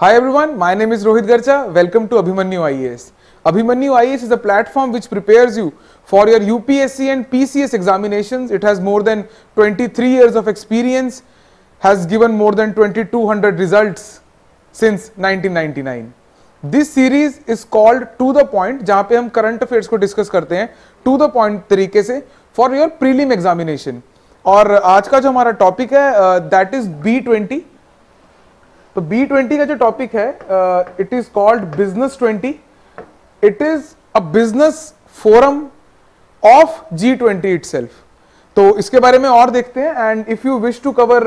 Hi everyone, my name is Rohit Garcha. Welcome to Abhimanyu IAS. Abhimanyu IAS is a platform which prepares you for your UPSC and PCS examinations. It has more than 23 years of experience, has given more than 2200 results since 1999. This series is called to the point जहाँ पे हम current affairs को discuss करते हैं to the point तरीके से for your prelim examination और आज का जो हमारा टॉपिक है दैट इज़ बी ट्वेंटी तो बी ट्वेंटी का जो टॉपिक है it is called business twenty it is a business forum of G twenty it तो इसके बारे में और देखते हैं and if you wish to cover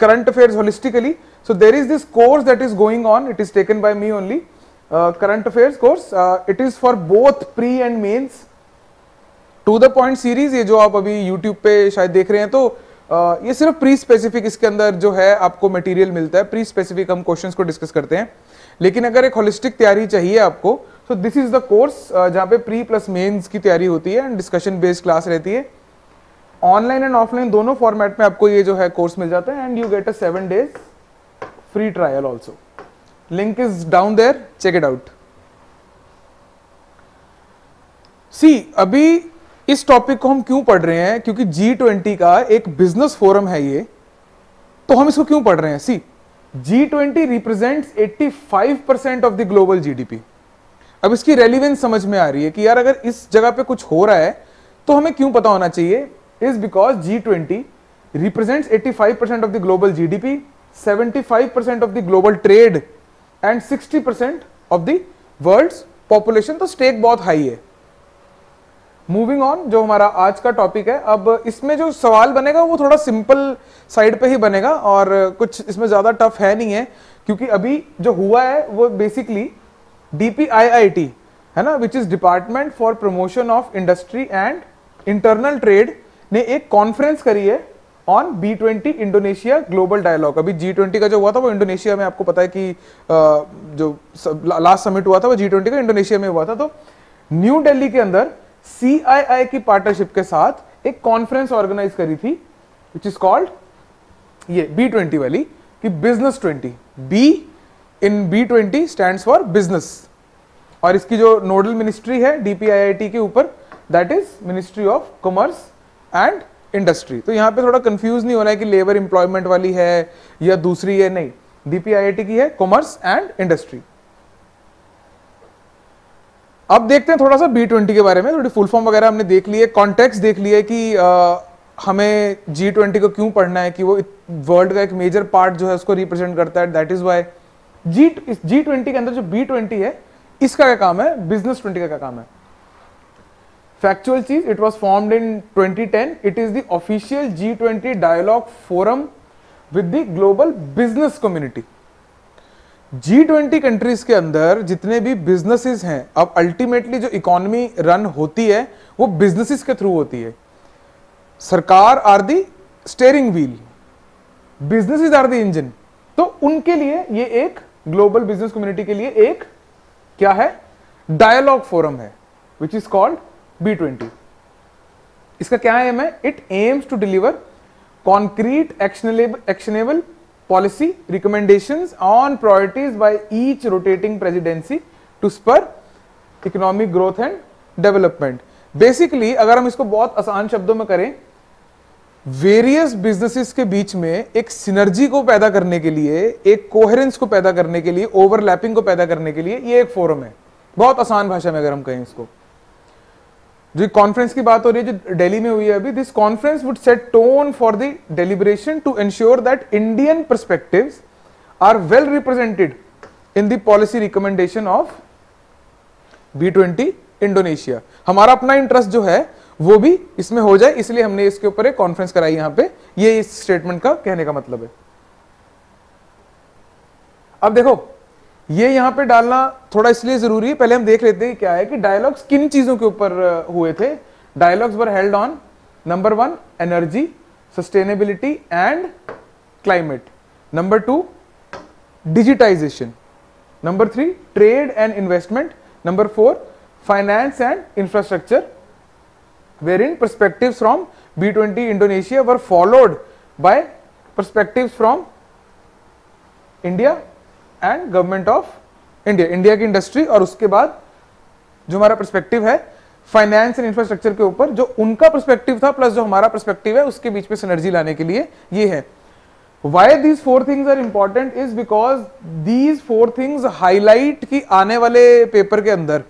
current affairs holistically is this course that is going on. It is taken by me only. Uh, current affairs course. Uh, it is for both pre and mains. To the point series ये जो आप अभी YouTube पे शायद देख रहे हैं तो ये सिर्फ़ प्री स्पेसिफिक इसके अंदर जो है आपको मटेरियल मिलता है। प्री स्पेसिफिक हम क्वेश्चंस को डिस्कस करते हैं। लेकिन अगर एक होलिस्टिक तैयारी चाहिए आपको तो दिस इज़ द कोर्स जहाँ पे प्री प्लस मेंस की तैयारी होती है एंड डिस्कशन बेस्ड क्लास रहती है। ऑनलाइन एंड ऑफलाइन दोनों फॉर्मेट में आपको ये जो है कोर्स मिल जाता है and you get a seven days free trial also link is down there check it out see अभी इस टॉपिक को हम क्यों पढ़ रहे हैं? क्योंकि जी ट्वेंटी का एक बिज़नेस फोरम है ये। तो हम इसको क्यों पढ़ रहे हैं? See G twenty represents eighty five percent of the global GDP अब इसकी रेलिवेंस समझ में आ रही है कि यार अगर इस जगह पे कुछ हो रहा है तो हमें क्यों पता होना चाहिए? Is because G twenty represents eighty five percent of the global GDP 75% of the global trade, and 60% of the world's population तो स्टेक बहुत हाई है। मूविंग ऑन जो हमारा आज का टॉपिक है, अब इसमें जो सवाल बनेगा, वो थोड़ा सिंपल साइड पे ही बनेगा और कुछ इसमें ज़्यादा टफ है नहीं है, क्योंकि अभी जो हुआ है, वो बेसिकली डीपीआईआईटी है ना which is department for promotion of industry and internal trade ने एक कॉन्फ्रेंस करी है on B twenty Indonesia global dialogue अभी जी ट्वेंटी का जो हुआ था, वो इंडोनेशिया में आपको पता है कि जो लास्ट समिट हुआ था, वो जी ट्वेंटी का इंडोनेशिया में हुआ था तो न्यू दिल्ली के अंदर सी आई आई की पार्टनरशिप के साथ एक कॉन्फ्रेंस ऑर्गेनाइज करी थी विच इज़ कॉल्ड ये बी ट्वेंटी वाली, कि business twenty B in B twenty stand for business और इसकी जो नोडल मिनिस्ट्री है डीपीआईआईटी के ऊपर that is ministry of commerce and industry तो यहाँ पे थोड़ा कंफ्यूज नहीं होना है कि लेबर इंप्लॉयमेंट वाली है या दूसरी है, नहीं. डीपीआईआईटी की है कॉमर्स एंड इंडस्ट्री अब देखते हैं थोड़ा सा बी ट्वेंटी के बारे में थोड़ी फुल फॉर्म वगैरह हमने देख लिए कॉन्टेक्ट देख लिया कि आ, हमें जी ट्वेंटी को क्यों पढ़ना है कि वो वर्ल्ड का एक मेजर पार्ट जो है उसको रिप्रेजेंट करता है that is why G G twenty के अंदर जो बी ट्वेंटी है इसका क्या काम है बिज़नेस ट्वेंटी का क्या काम है Factual cheese, it was formed in 2010. It is the official G20 dialogue forum with the global business community. G20 countries के अंदर जितने भी बिजनेसेस हैं, अब अल्टीमेटली जो इकोनॉमी रन होती है, वो बिजनेसेस के थ्रू होती है। सरकार are the steering wheel businesses are the engine तो उनके लिए ये एक ग्लोबल बिज़नेस कम्युनिटी के लिए एक क्या है? डायलॉग फोरम है which is called B twenty इसका क्या एम है? It aims to deliver concrete actionable policy recommendation on priorities by each rotating presidency to spur economic growth and development basically अगर हम इसको बहुत आसान शब्दों में करें वेरियस बिजनेसेस के बीच में एक सिनर्जी को पैदा करने के लिए, एक कोहेरेंस को पैदा करने के लिए ओवरलैपिंग को पैदा करने के लिए ये एक फोरम है। बहुत आसान भाषा में अगर हम कहें इसको। जो कॉन्फ्रेंस की बात हो रही है, जो दिल्ली में हुई है अभी this conference would set tone for the deliberation to ensure that Indian perspective are well represented in the policy recommendation of B twenty Indonesia हमारा अपना इंटरेस्ट जो है, वो भी इसमें हो जाए, इसलिए हमने इसके ऊपर एक कॉन्फ्रेंस कराई यहाँ पे। ये इस स्टेटमेंट का कहने का मतलब है। अब देखो ये यहाँ पे डालना थोड़ा इसलिए ज़रूरी है, पहले हम देख लेते हैं क्या है कि डायलॉग्स किन चीज़ों के ऊपर हुए थे। Dialogues were held on number one energy sustainability and climate number two digitisation number three trade and investment number four finance and infrastructure were in perspective from B twenty Indonesia were followed by perspective from India and government of India India की industry और उसके बाद जो हमारा perspective है finance and infrastructure के ऊपर, जो उनका परस्पेक्टिव था प्लस जो हमारा परस्पेक्टिव है, उसके बीच में सिनर्जी लाने के लिए ये है। Why these four things are important is because these four things highlight की आने वाले पेपर के अंदर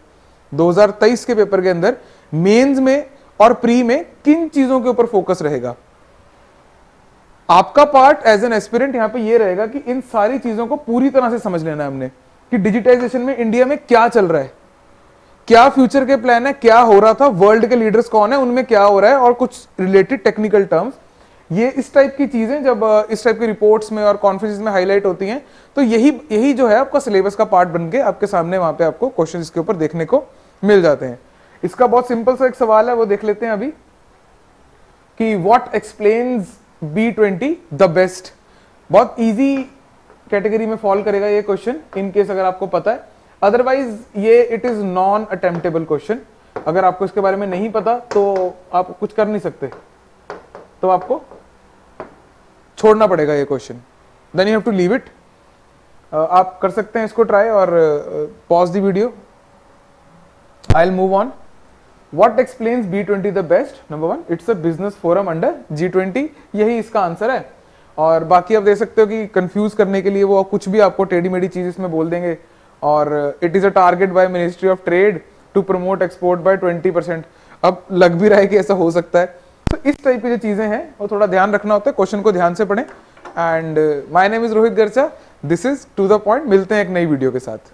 2023 के पेपर के अंदर मेंस में और प्री में किन चीज़ों के ऊपर फोकस रहेगा। आपका पार्ट एज एन एस्पिरेंट यहाँ पे ये रहेगा कि इन सारी चीज़ों को पूरी तरह से समझ लेना है हमने कि डिजिटाइजेशन में इंडिया में क्या चल रहा है। क्या फ्यूचर के प्लान है, क्या हो रहा था वर्ल्ड के लीडर्स कौन है, उनमें क्या हो रहा है और कुछ रिलेटेड टेक्निकल टर्म्स ये इस टाइप की चीज़ें जब इस टाइप की रिपोर्ट्स में और कॉन्फ्रेंस में हाईलाइट होती हैं तो यही यही जो है आपका सिलेबस का पार्ट बन के आपके सामने वहाँ पे आपको क्वेश्चन इसके ऊपर देखने को मिल जाते हैं। इसका बहुत सिंपल सा एक सवाल है, वो देख लेते हैं अभी कि what explains B twenty the best बहुत इजी कैटेगरी में फॉल करेगा ये क्वेश्चन इन केस अगर आपको पता है। अदरवाइज़ ये it is non attemptable question अगर आपको इसके बारे में नहीं पता तो आप कुछ कर नहीं सकते। तो आपको छोड़ना पड़ेगा ये question then you have to leave it आप कर सकते हैं इसको ट्राई और pause the video I will move on explains B twenty the best number one it's a business forum under G twenty यही इसका आंसर है। और बाकी आप देख सकते हो कि कंफ्यूज करने के लिए वो कुछ भी आपको टेढ़ी मेढ़ी चीज़ इसमें बोल देंगे। और it is a target by ministry of trade to promote export by twenty percent अब लग भी रहा है कि ऐसा हो सकता है। तो इस टाइप की जो चीज़ें हैं, वो थोड़ा ध्यान रखना होता है क्वेश्चन को ध्यान से पढ़ें। And my name is Rohit Garcha this is to the point मिलते हैं एक नई वीडियो के साथ।